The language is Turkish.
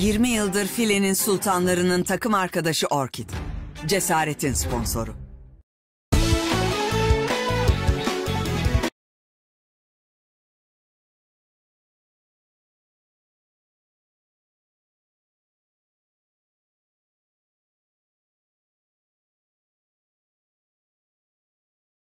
20 yıldır filenin sultanlarının takım arkadaşı Orkid. Cesaretin sponsoru.